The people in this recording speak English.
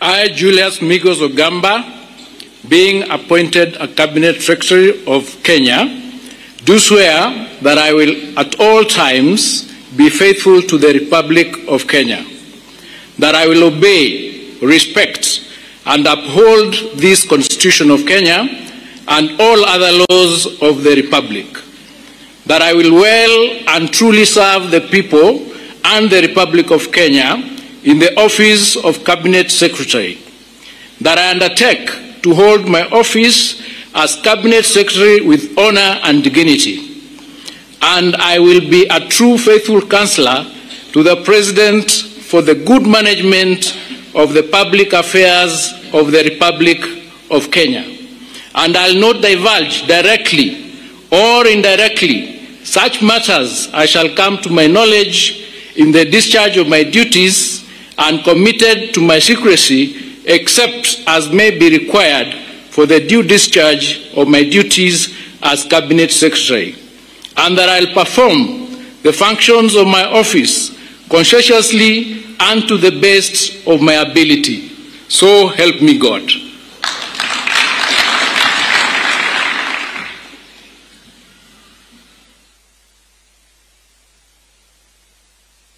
I, Julius Migos Ogamba, being appointed a cabinet secretary of Kenya, do swear that I will at all times be faithful to the Republic of Kenya, that I will obey, respect, and uphold this Constitution of Kenya and all other laws of the Republic, that I will well and truly serve the people and the Republic of Kenya in the office of Cabinet Secretary, that I undertake to hold my office as Cabinet Secretary with honor and dignity, and I will be a true faithful counselor to the President for the good management of the public affairs of the Republic of Kenya. And I'll not divulge directly or indirectly such matters I shall come to my knowledge in the discharge of my duties and committed to my secrecy except as may be required for the due discharge of my duties as Cabinet Secretary, and that I'll perform the functions of my office conscientiously and to the best of my ability. So help me God.